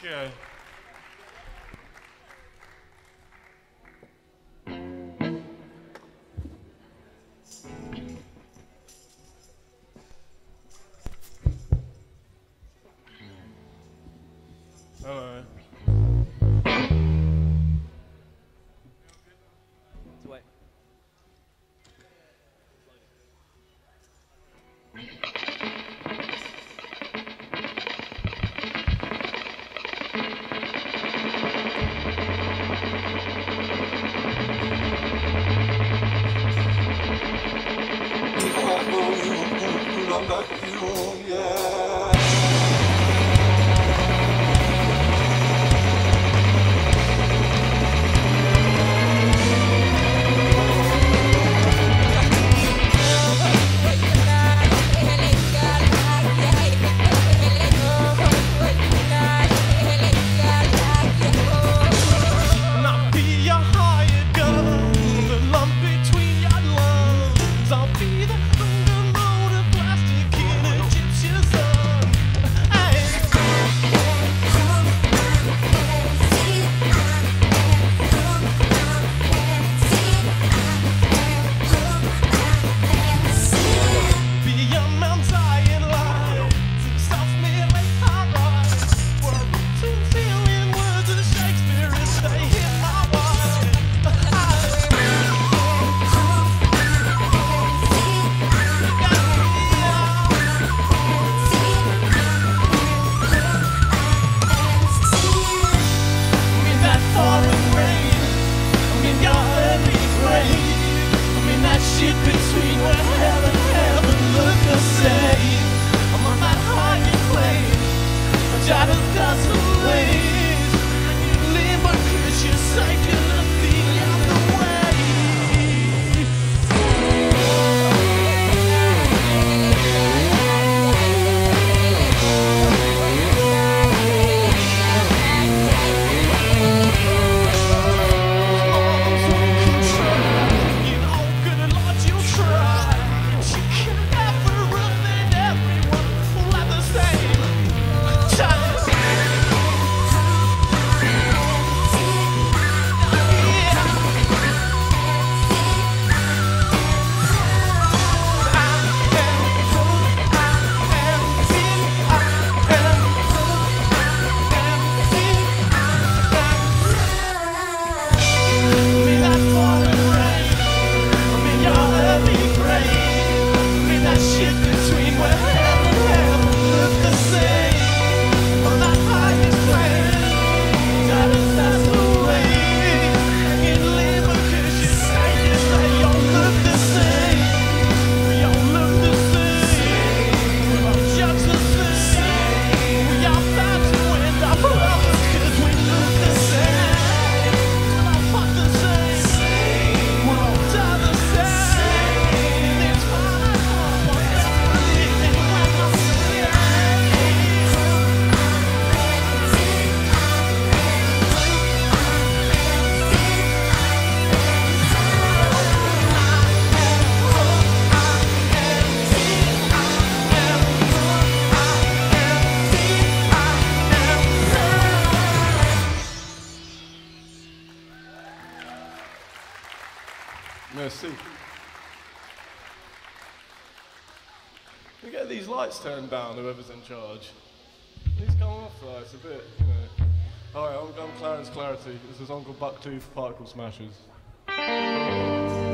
Okay. Bucktooth Particle Smashers.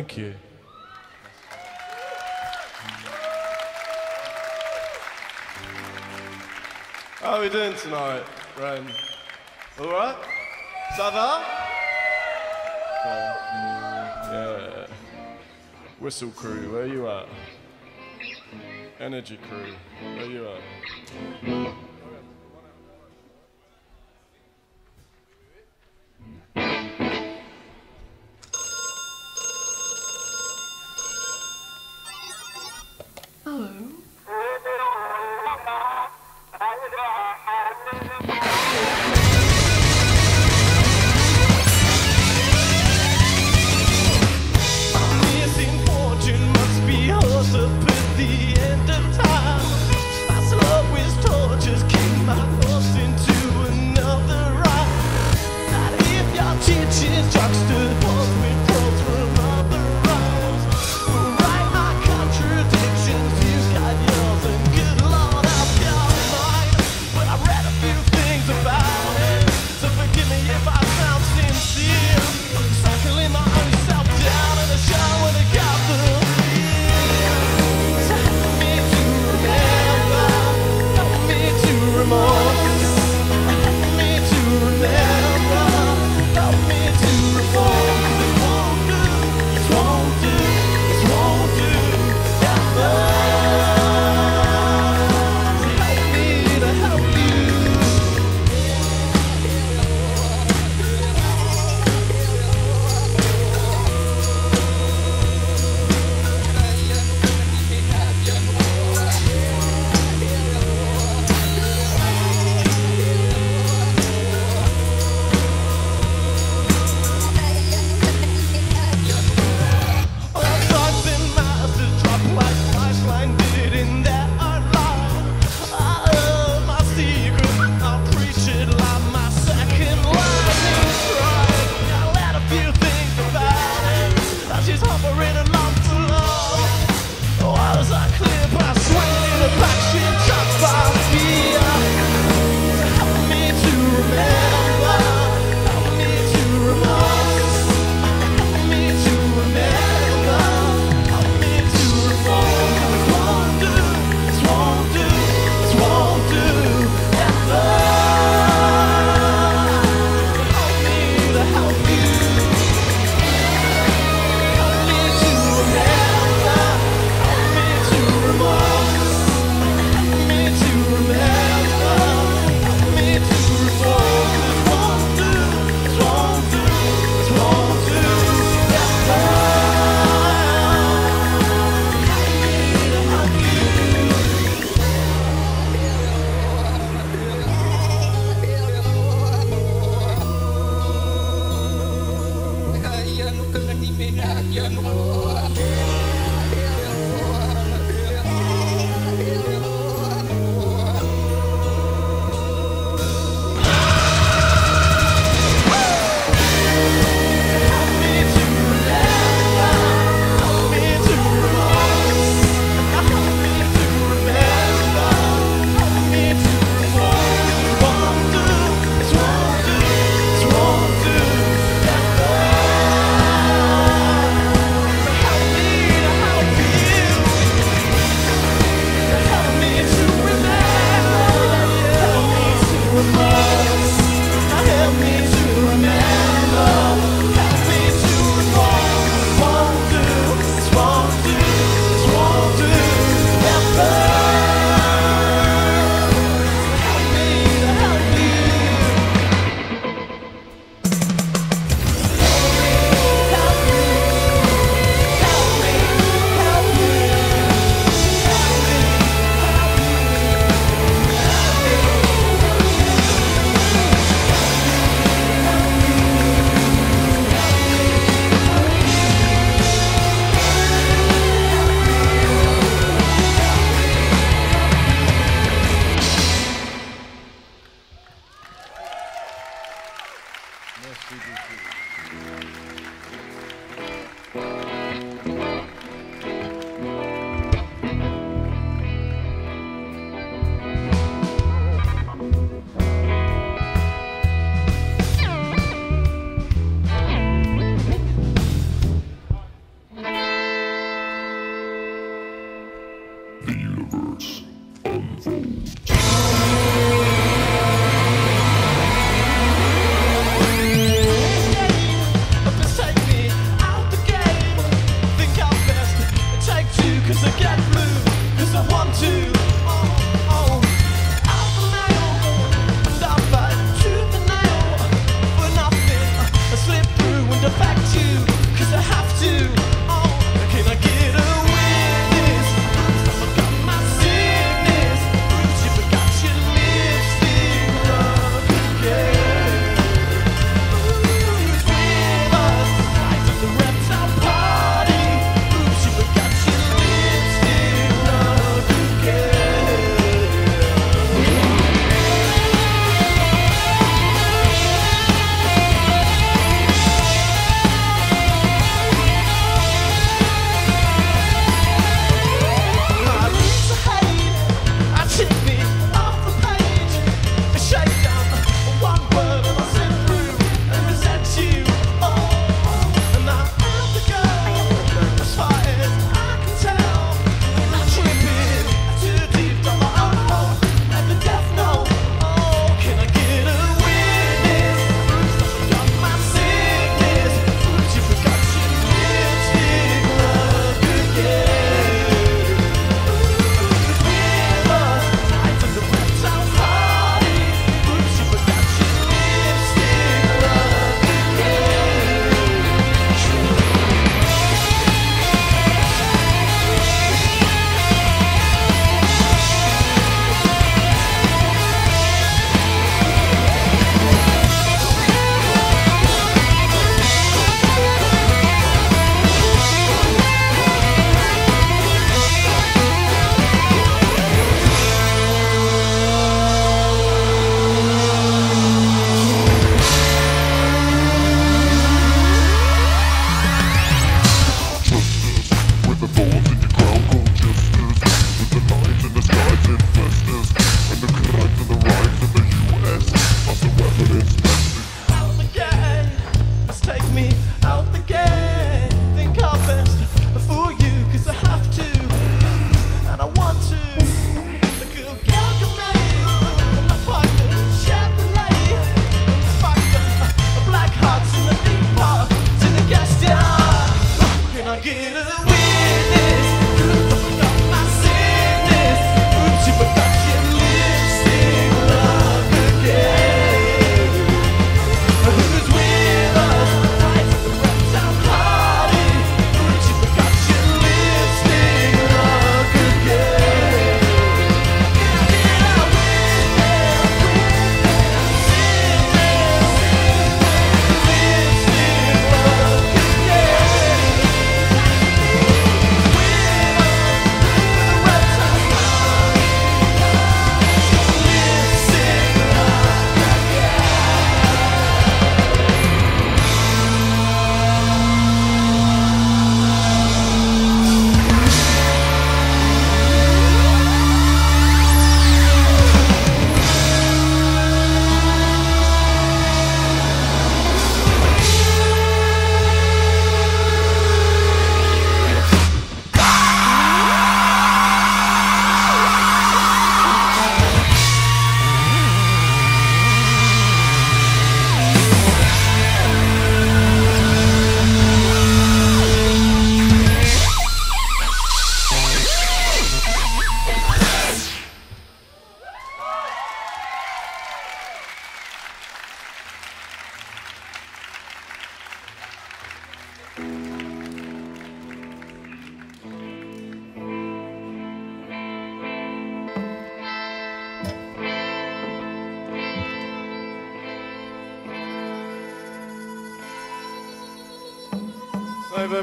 Thank you. How are we doing tonight, Rennes? All right? Ça va? Yeah. Whistle crew, where you at? Energy crew, where you at?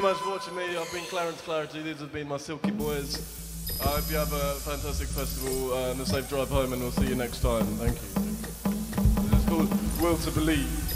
Very much for watching me. I've been Clarence Clarity. These have been my Silky Boys. I hope you have a fantastic festival uh, and a safe drive home, and we'll see you next time. Thank you. It's called Will to Believe.